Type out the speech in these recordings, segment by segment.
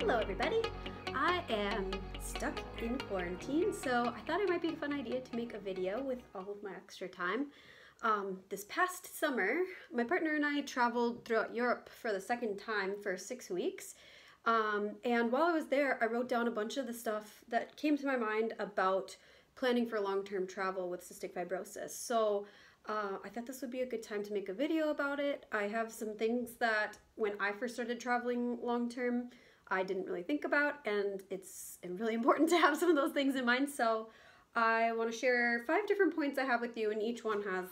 Hello everybody. I am stuck in quarantine, so I thought it might be a fun idea to make a video with all of my extra time. Um, this past summer, my partner and I traveled throughout Europe for the second time for six weeks. Um, and while I was there, I wrote down a bunch of the stuff that came to my mind about planning for long-term travel with cystic fibrosis. So uh, I thought this would be a good time to make a video about it. I have some things that when I first started traveling long-term, I didn't really think about and it's really important to have some of those things in mind. So I want to share five different points I have with you and each one has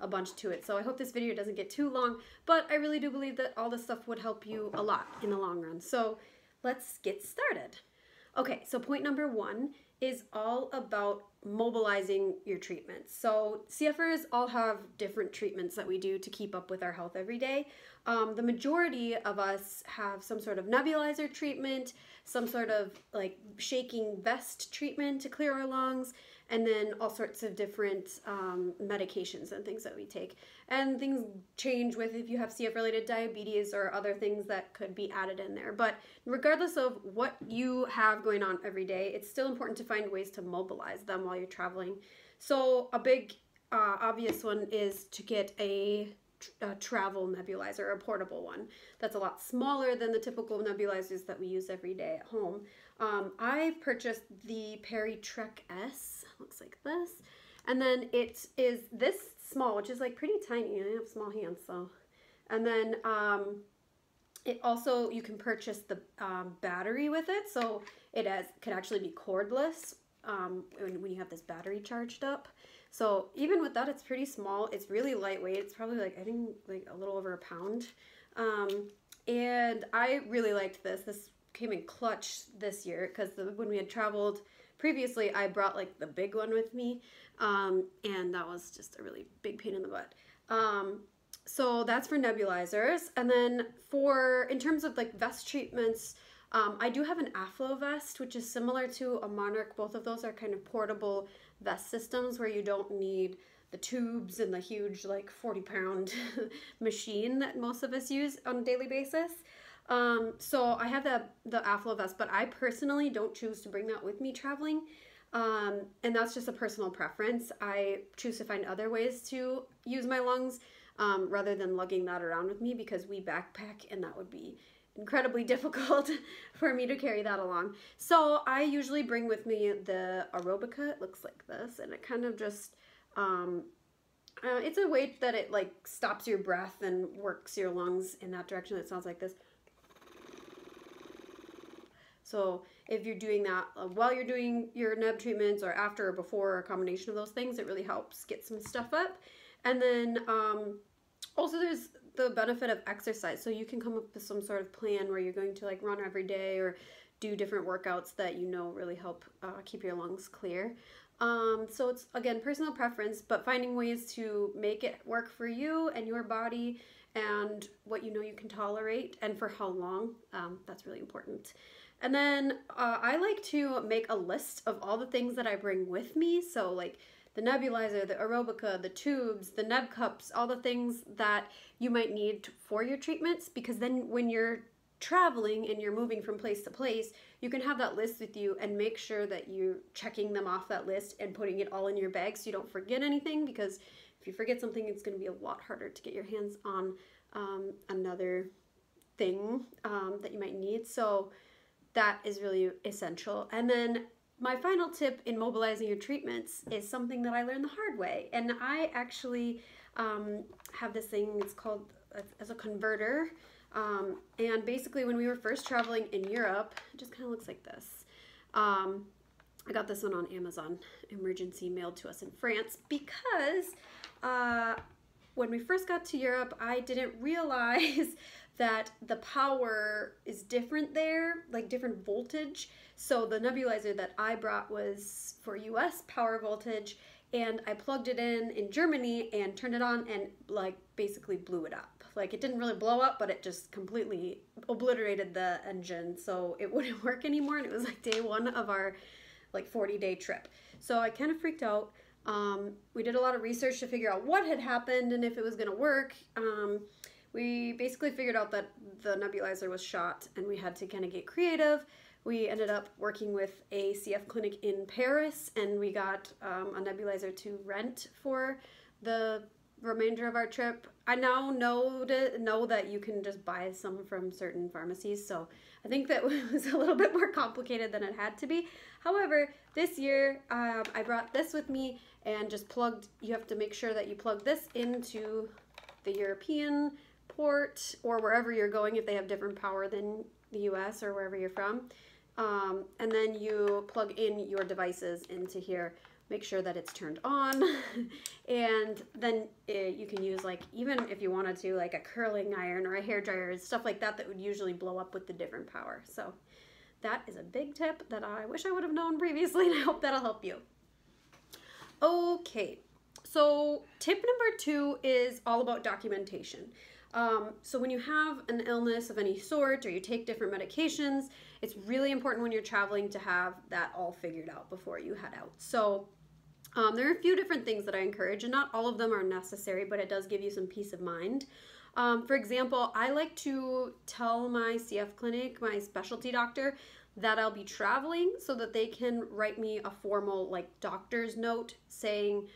a bunch to it. So I hope this video doesn't get too long, but I really do believe that all this stuff would help you a lot in the long run. So let's get started. Okay, so point number one is all about mobilizing your treatments. So CFers all have different treatments that we do to keep up with our health every day. Um, the majority of us have some sort of nebulizer treatment, some sort of like shaking vest treatment to clear our lungs, and then all sorts of different um, medications and things that we take. And things change with if you have CF related diabetes or other things that could be added in there. But regardless of what you have going on every day, it's still important to find ways to mobilize them while you're traveling. So, a big uh, obvious one is to get a a travel nebulizer, a portable one that's a lot smaller than the typical nebulizers that we use every day at home. Um, I purchased the PARI Trek S, looks like this, and then it is this small, which is like pretty tiny. I have small hands, so. And then um, it also, you can purchase the um, battery with it, so it has could actually be cordless um, when, when you have this battery charged up. So even with that, it's pretty small. It's really lightweight. It's probably like, I think like a little over a pound. Um, and I really liked this. This came in clutch this year because when we had traveled previously, I brought like the big one with me. Um, and that was just a really big pain in the butt. Um, so that's for nebulizers. And then for, in terms of like vest treatments, um, I do have an Afflo vest, which is similar to a Monarch. Both of those are kind of portable vest systems where you don't need the tubes and the huge like 40 pound machine that most of us use on a daily basis. Um, so I have the, the Afflo vest, but I personally don't choose to bring that with me traveling. Um, and that's just a personal preference. I choose to find other ways to use my lungs um, rather than lugging that around with me because we backpack and that would be incredibly difficult for me to carry that along. So I usually bring with me the Aerobica. It looks like this and it kind of just, um, uh, it's a way that it like stops your breath and works your lungs in that direction. It sounds like this. So if you're doing that uh, while you're doing your neb treatments or after or before or a combination of those things, it really helps get some stuff up. And then um, also there's the benefit of exercise. So you can come up with some sort of plan where you're going to like run every day or do different workouts that you know really help uh, keep your lungs clear. Um, so it's again personal preference, but finding ways to make it work for you and your body and what you know you can tolerate and for how long. Um, that's really important. And then uh, I like to make a list of all the things that I bring with me. So like the nebulizer, the aerobica, the tubes, the neb cups, all the things that you might need for your treatments because then when you're traveling and you're moving from place to place, you can have that list with you and make sure that you're checking them off that list and putting it all in your bag so you don't forget anything because if you forget something, it's going to be a lot harder to get your hands on um, another thing um, that you might need. So that is really essential. And then my final tip in mobilizing your treatments is something that I learned the hard way. And I actually um, have this thing, it's called as a converter. Um, and basically when we were first traveling in Europe, it just kind of looks like this. Um, I got this one on Amazon, emergency mailed to us in France because uh, when we first got to Europe, I didn't realize that the power is different there, like different voltage. So the nebulizer that I brought was for US power voltage and I plugged it in in Germany and turned it on and like basically blew it up. Like it didn't really blow up, but it just completely obliterated the engine. So it wouldn't work anymore. And it was like day one of our like 40 day trip. So I kind of freaked out. Um, we did a lot of research to figure out what had happened and if it was going to work. Um, we basically figured out that the nebulizer was shot and we had to kind of get creative. We ended up working with a CF clinic in Paris and we got um, a nebulizer to rent for the remainder of our trip. I now know to know that you can just buy some from certain pharmacies, so I think that was a little bit more complicated than it had to be. However, this year um, I brought this with me and just plugged, you have to make sure that you plug this into the European port or wherever you're going if they have different power than the US or wherever you're from. Um, and then you plug in your devices into here make sure that it's turned on. And then it, you can use like even if you wanted to like a curling iron or a hair dryer stuff like that that would usually blow up with the different power. So that is a big tip that I wish I would have known previously and I hope that'll help you okay so tip number two is all about documentation um, so when you have an illness of any sort or you take different medications, it's really important when you're traveling to have that all figured out before you head out. So um, there are a few different things that I encourage, and not all of them are necessary, but it does give you some peace of mind. Um, for example, I like to tell my CF clinic, my specialty doctor, that I'll be traveling so that they can write me a formal like doctor's note saying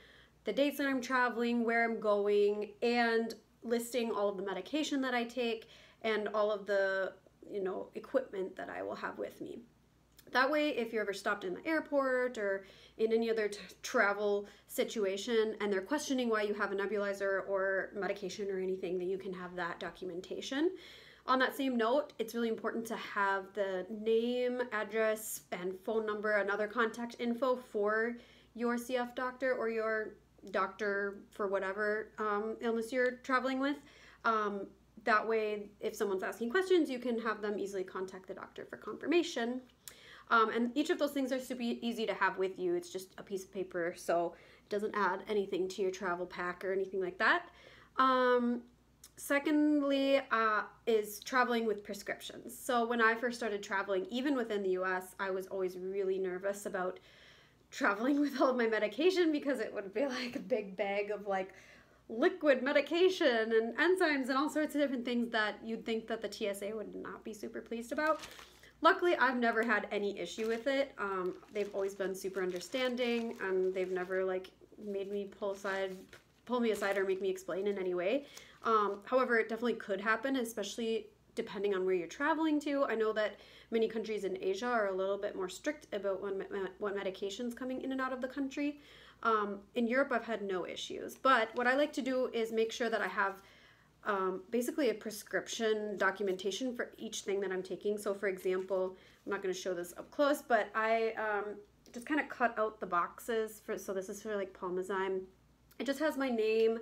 the dates that I'm traveling, where I'm going, and listing all of the medication that I take and all of the you know equipment that I will have with me. That way, if you're ever stopped in the airport or in any other travel situation and they're questioning why you have a nebulizer or medication or anything, that you can have that documentation. On that same note, it's really important to have the name, address, and phone number and other contact info for your CF doctor or your doctor for whatever um, illness you're traveling with. Um, that way, if someone's asking questions, you can have them easily contact the doctor for confirmation. Um, and each of those things are super easy to have with you. It's just a piece of paper, so it doesn't add anything to your travel pack or anything like that. Um, secondly, uh, is traveling with prescriptions. So when I first started traveling, even within the US, I was always really nervous about traveling with all of my medication because it would be like a big bag of like liquid medication and enzymes and all sorts of different things that you'd think that the TSA would not be super pleased about. Luckily, I've never had any issue with it. Um, they've always been super understanding and they've never like made me pull aside, pull me aside or make me explain in any way. Um, however, it definitely could happen, especially depending on where you're traveling to. I know that many countries in Asia are a little bit more strict about when, what medications coming in and out of the country. Um, in Europe, I've had no issues. But what I like to do is make sure that I have um, basically a prescription documentation for each thing that I'm taking. So, for example, I'm not going to show this up close, but I um, just kind of cut out the boxes for. So this is for like Pulmozyme. It just has my name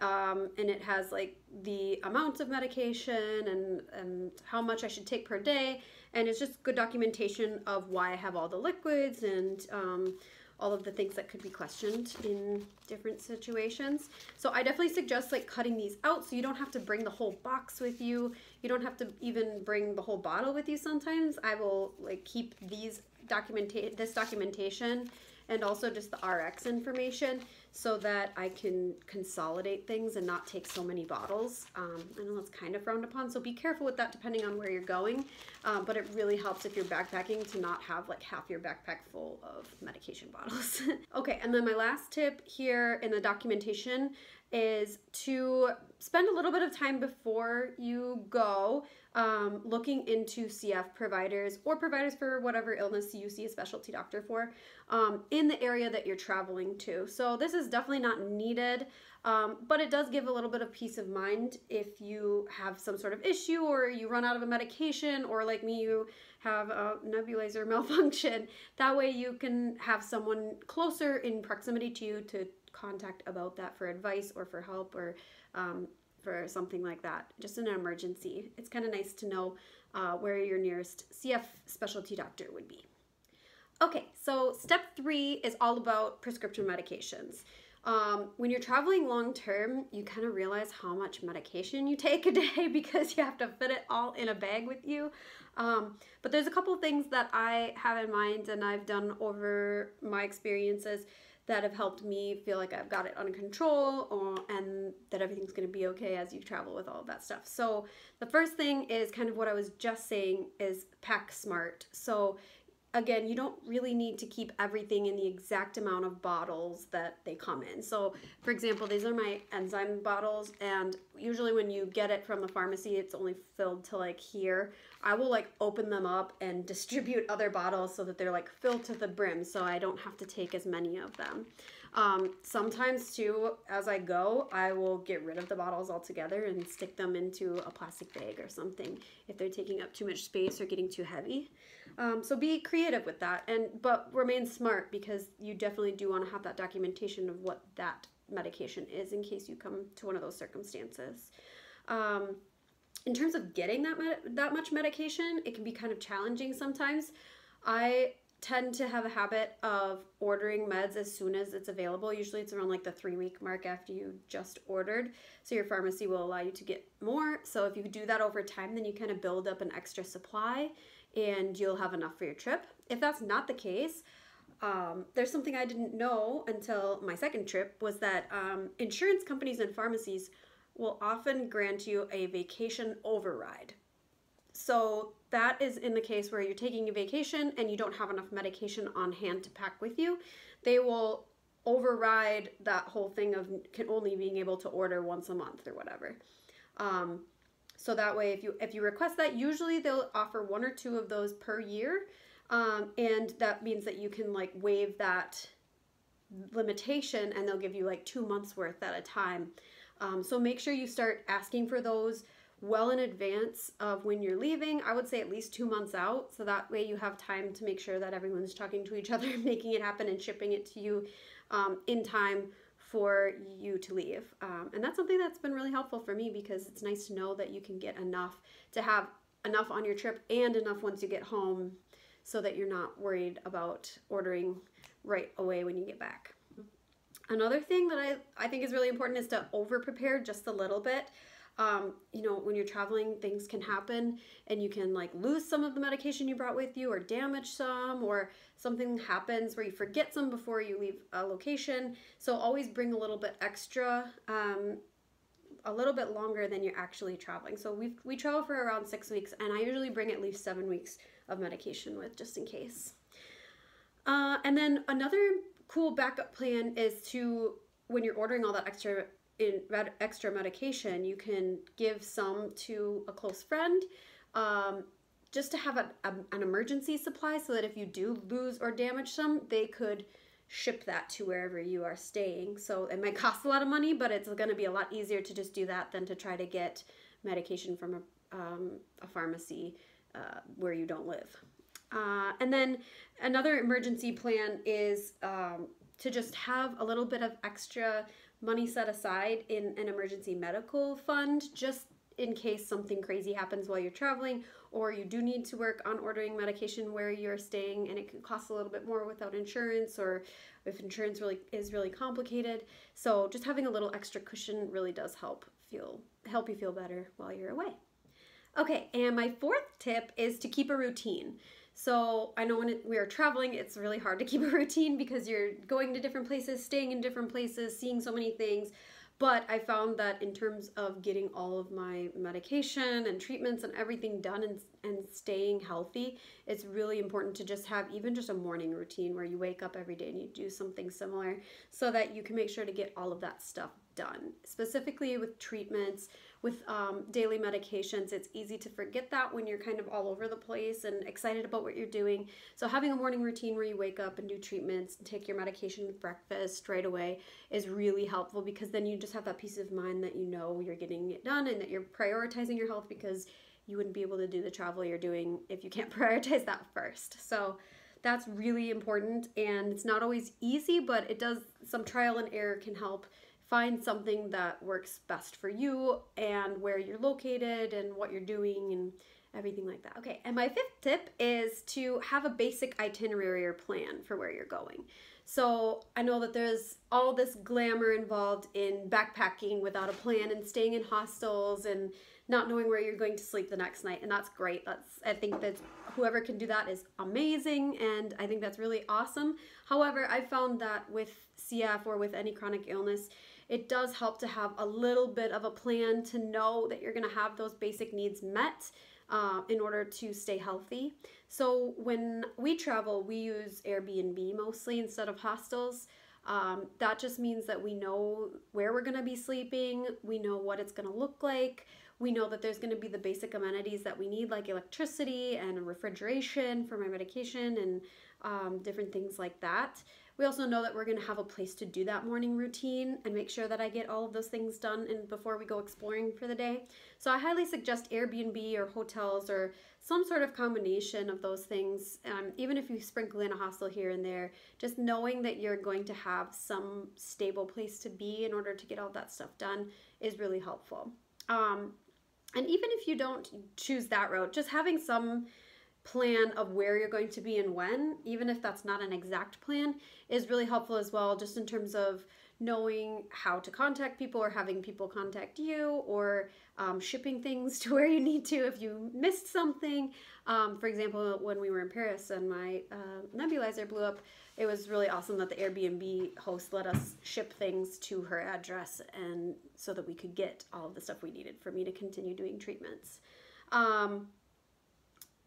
um, and it has like the amounts of medication and, and how much I should take per day. And it's just good documentation of why I have all the liquids and um, all of the things that could be questioned in different situations. So I definitely suggest like cutting these out so you don't have to bring the whole box with you. You don't have to even bring the whole bottle with you sometimes. I will like keep these documentate this documentation and also just the RX information so that I can consolidate things and not take so many bottles. Um, I know that's kind of frowned upon, so be careful with that depending on where you're going. Um, but it really helps if you're backpacking to not have like half your backpack full of medication bottles. okay, and then my last tip here in the documentation is to spend a little bit of time before you go um, looking into CF providers or providers for whatever illness you see a specialty doctor for um, in the area that you're traveling to. So this is definitely not needed, um, but it does give a little bit of peace of mind if you have some sort of issue or you run out of a medication or like me, you have a nebulizer malfunction. That way you can have someone closer in proximity to you to contact about that for advice or for help or um, for something like that, just in an emergency. It's kind of nice to know uh, where your nearest CF specialty doctor would be. Okay, so step three is all about prescription medications. Um, when you're traveling long term, you kind of realize how much medication you take a day because you have to fit it all in a bag with you. Um, but there's a couple things that I have in mind and I've done over my experiences that have helped me feel like I've got it under control or, and that everything's going to be okay as you travel with all of that stuff. So, the first thing is kind of what I was just saying is pack smart. So, again, you don't really need to keep everything in the exact amount of bottles that they come in. So, for example, these are my enzyme bottles, and usually when you get it from the pharmacy, it's only filled to like here. I will like open them up and distribute other bottles so that they're like filled to the brim so I don't have to take as many of them. Um, sometimes too, as I go, I will get rid of the bottles altogether and stick them into a plastic bag or something if they're taking up too much space or getting too heavy. Um, so be creative with that, and but remain smart because you definitely do want to have that documentation of what that medication is in case you come to one of those circumstances. Um, in terms of getting that that much medication, it can be kind of challenging sometimes. I tend to have a habit of ordering meds as soon as it's available. Usually it's around like the three week mark after you just ordered. So your pharmacy will allow you to get more. So if you do that over time, then you kind of build up an extra supply and you'll have enough for your trip. If that's not the case, um, there's something I didn't know until my second trip was that um, insurance companies and pharmacies will often grant you a vacation override. So that is in the case where you're taking a vacation and you don't have enough medication on hand to pack with you. They will override that whole thing of can only being able to order once a month or whatever. Um, so that way, if you if you request that, usually they'll offer one or two of those per year, um, and that means that you can like waive that limitation, and they'll give you like two months worth at a time. Um, so make sure you start asking for those well in advance of when you're leaving. I would say at least two months out, so that way you have time to make sure that everyone's talking to each other, making it happen, and shipping it to you um, in time for you to leave. Um, and that's something that's been really helpful for me because it's nice to know that you can get enough to have enough on your trip and enough once you get home so that you're not worried about ordering right away when you get back. Another thing that I, I think is really important is to over prepare just a little bit um, you know, when you're traveling, things can happen and you can like lose some of the medication you brought with you or damage some or something happens where you forget some before you leave a location. So always bring a little bit extra, um, a little bit longer than you're actually traveling. So we we travel for around six weeks and I usually bring at least seven weeks of medication with just in case. Uh, and then another cool backup plan is to when you're ordering all that extra in extra medication, you can give some to a close friend um, just to have a, a, an emergency supply so that if you do lose or damage some, they could ship that to wherever you are staying. So it might cost a lot of money, but it's going to be a lot easier to just do that than to try to get medication from a, um, a pharmacy uh, where you don't live. Uh, and then another emergency plan is um, to just have a little bit of extra money set aside in an emergency medical fund just in case something crazy happens while you're traveling or you do need to work on ordering medication where you're staying and it can cost a little bit more without insurance or if insurance really is really complicated. So just having a little extra cushion really does help feel help you feel better while you're away. Okay and my fourth tip is to keep a routine so I know when it, we are traveling, it's really hard to keep a routine because you're going to different places, staying in different places, seeing so many things. But I found that in terms of getting all of my medication and treatments and everything done and, and staying healthy, it's really important to just have even just a morning routine where you wake up every day and you do something similar so that you can make sure to get all of that stuff done. Specifically with treatments, with um, daily medications, it's easy to forget that when you're kind of all over the place and excited about what you're doing. So, having a morning routine where you wake up and do treatments and take your medication with breakfast right away is really helpful because then you just have that peace of mind that you know you're getting it done and that you're prioritizing your health because you wouldn't be able to do the travel you're doing if you can't prioritize that first. So, that's really important and it's not always easy, but it does some trial and error can help find something that works best for you and where you're located and what you're doing and everything like that. Okay, and my fifth tip is to have a basic itinerary or plan for where you're going. So I know that there's all this glamour involved in backpacking without a plan and staying in hostels and not knowing where you're going to sleep the next night and that's great that's i think that whoever can do that is amazing and i think that's really awesome however i found that with cf or with any chronic illness it does help to have a little bit of a plan to know that you're going to have those basic needs met uh, in order to stay healthy. So when we travel, we use Airbnb mostly instead of hostels. Um, that just means that we know where we're going to be sleeping, we know what it's going to look like, we know that there's going to be the basic amenities that we need, like electricity and refrigeration for my medication and um, different things like that. We also know that we're going to have a place to do that morning routine and make sure that I get all of those things done and before we go exploring for the day. So I highly suggest Airbnb or hotels or some sort of combination of those things. Um, even if you sprinkle in a hostel here and there, just knowing that you're going to have some stable place to be in order to get all that stuff done is really helpful. Um, and even if you don't choose that route, just having some plan of where you're going to be and when, even if that's not an exact plan, is really helpful as well, just in terms of knowing how to contact people or having people contact you or um, shipping things to where you need to if you missed something. Um, for example, when we were in Paris and my uh, nebulizer blew up, it was really awesome that the Airbnb host let us ship things to her address and so that we could get all of the stuff we needed for me to continue doing treatments. Um,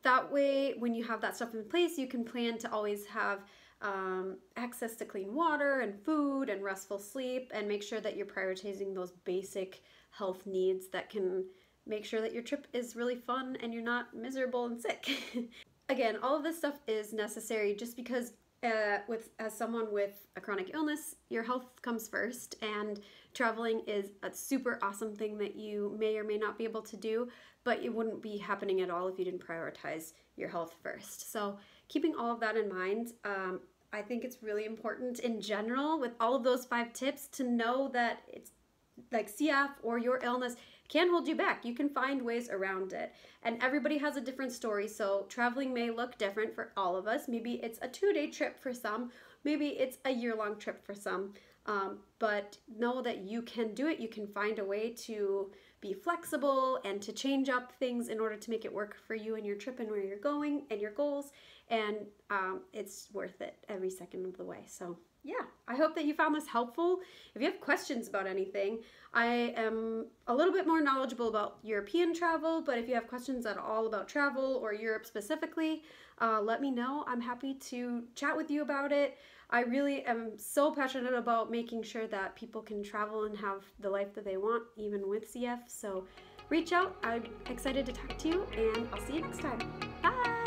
that way, when you have that stuff in place, you can plan to always have um, access to clean water and food and restful sleep and make sure that you're prioritizing those basic health needs that can make sure that your trip is really fun and you're not miserable and sick. Again, all of this stuff is necessary just because uh, with as someone with a chronic illness, your health comes first, and traveling is a super awesome thing that you may or may not be able to do, but it wouldn't be happening at all if you didn't prioritize your health first. So, keeping all of that in mind, um, I think it's really important in general with all of those five tips to know that it's like CF or your illness can hold you back. You can find ways around it. And everybody has a different story, so traveling may look different for all of us. Maybe it's a two day trip for some, maybe it's a year long trip for some. Um, but know that you can do it. You can find a way to be flexible and to change up things in order to make it work for you and your trip and where you're going and your goals. And um, it's worth it every second of the way. So yeah, I hope that you found this helpful. If you have questions about anything, I am a little bit more knowledgeable about European travel, but if you have questions at all about travel or Europe specifically, uh, let me know. I'm happy to chat with you about it. I really am so passionate about making sure that people can travel and have the life that they want, even with CF. So reach out. I'm excited to talk to you, and I'll see you next time. Bye!